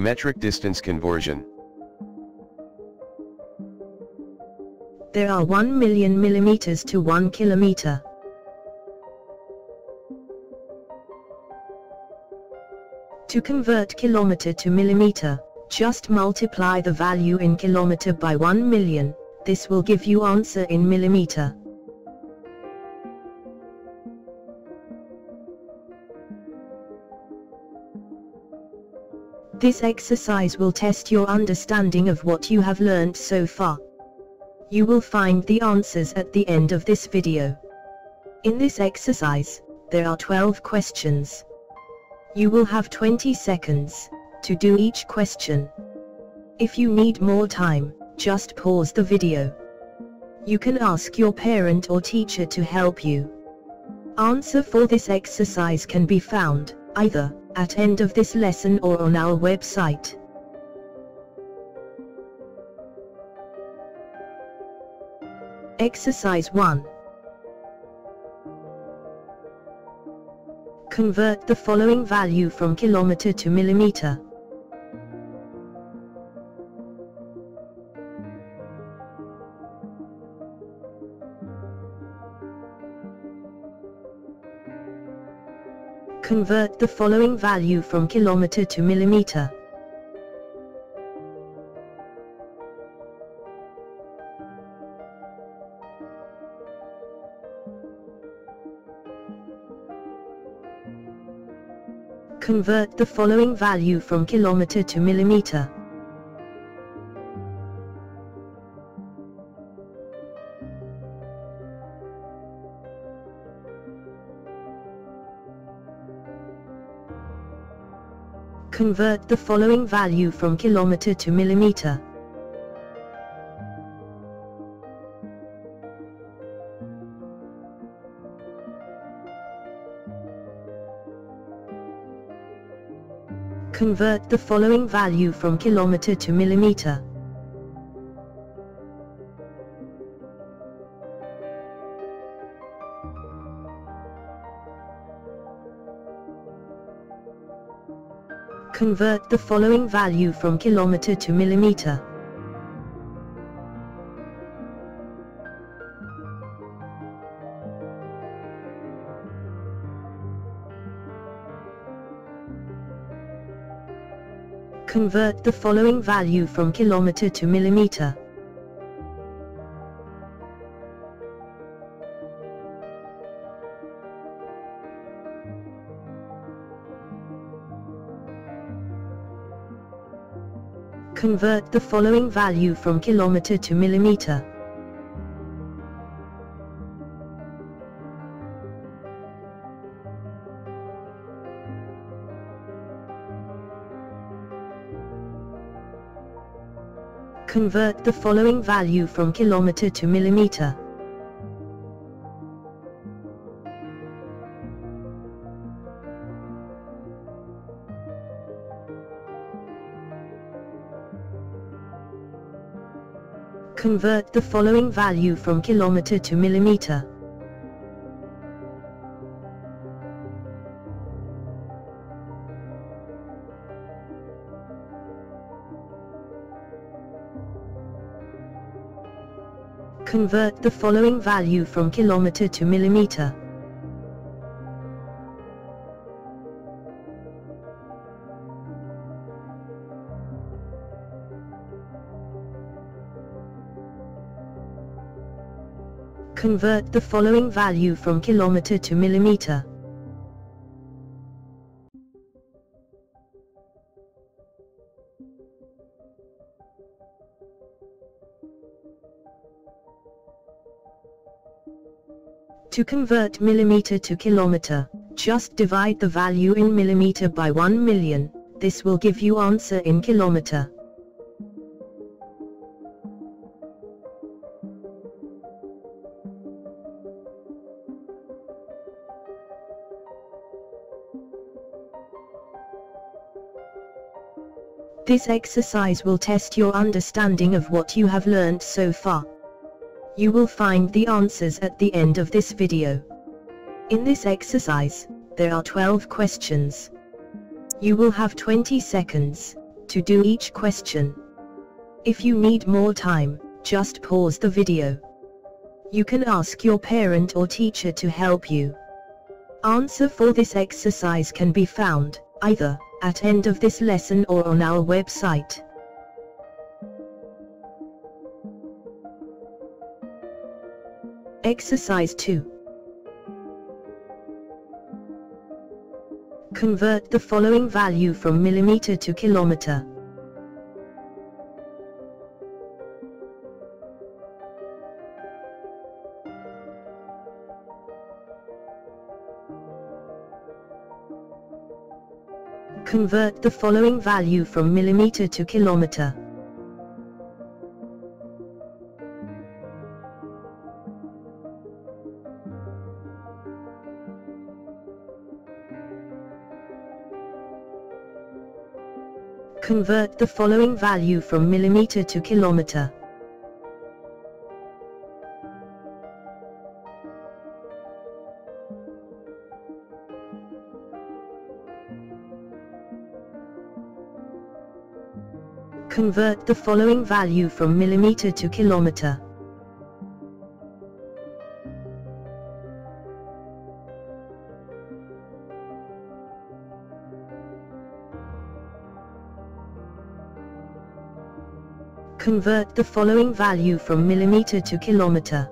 Metric distance conversion. There are 1 million millimeters to 1 kilometer. To convert kilometer to millimeter, just multiply the value in kilometer by 1 million, this will give you answer in millimeter. This exercise will test your understanding of what you have learned so far. You will find the answers at the end of this video. In this exercise, there are 12 questions. You will have 20 seconds to do each question. If you need more time, just pause the video. You can ask your parent or teacher to help you. Answer for this exercise can be found, either, at end of this lesson or on our website. Exercise 1 Convert the following value from kilometer to millimeter. Convert the following value from kilometer to millimeter. Convert the following value from kilometer to millimeter. Convert the following value from kilometer to millimeter. Convert the following value from kilometer to millimeter. Convert the following value from kilometer to millimeter. Convert the following value from kilometer to millimeter. Convert the following value from kilometer to millimeter. Convert the following value from kilometer to millimeter. Convert the following value from kilometer to millimeter. Convert the following value from kilometer to millimeter. Convert the following value from kilometer to millimeter. To convert millimeter to kilometer, just divide the value in millimeter by 1 million, this will give you answer in kilometer. This exercise will test your understanding of what you have learned so far. You will find the answers at the end of this video. In this exercise, there are 12 questions. You will have 20 seconds to do each question. If you need more time, just pause the video. You can ask your parent or teacher to help you. Answer for this exercise can be found, either, at end of this lesson or on our website. Exercise 2 Convert the following value from millimeter to kilometer. Convert the following value from millimeter to kilometer. Convert the following value from millimeter to kilometer. Convert the following value from millimeter to kilometer. Convert the following value from millimeter to kilometer.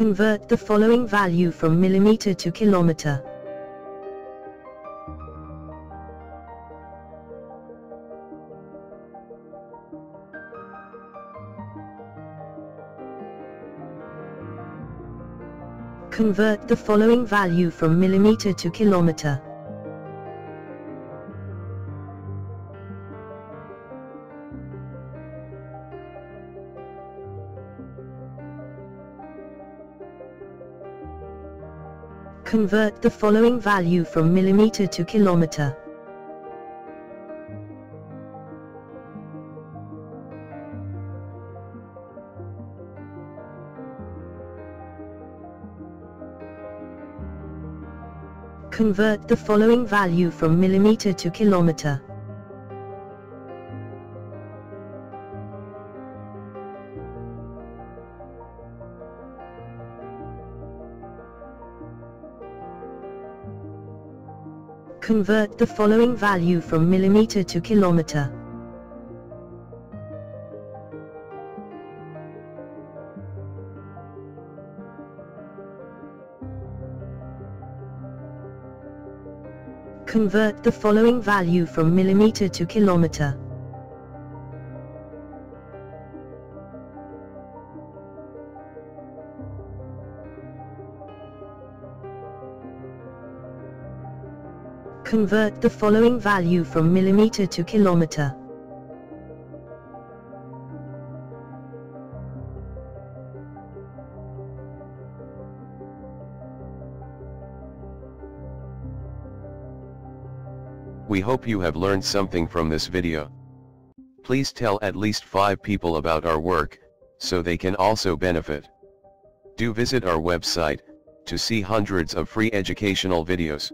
Convert the following value from millimeter to kilometer. Convert the following value from millimeter to kilometer. Convert the following value from millimeter to kilometer. Convert the following value from millimeter to kilometer. Convert the following value from millimeter to kilometer. Convert the following value from millimeter to kilometer. Convert the following value from millimeter to kilometer. We hope you have learned something from this video. Please tell at least 5 people about our work, so they can also benefit. Do visit our website, to see hundreds of free educational videos.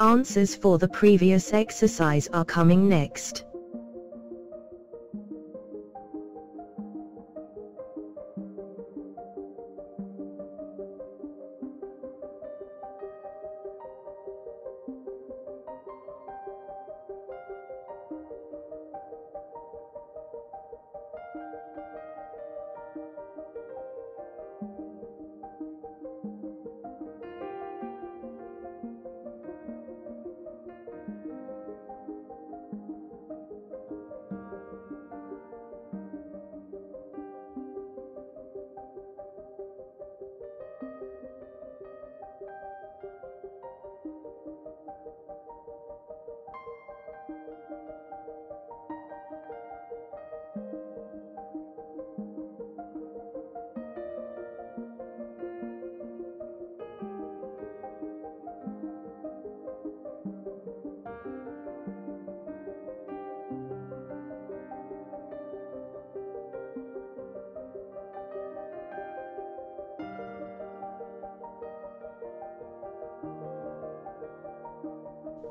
Answers for the previous exercise are coming next.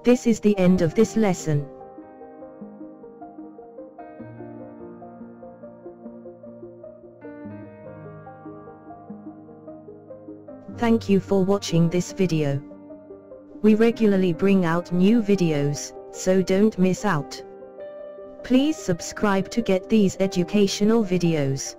This is the end of this lesson. Thank you for watching this video. We regularly bring out new videos, so don't miss out. Please subscribe to get these educational videos.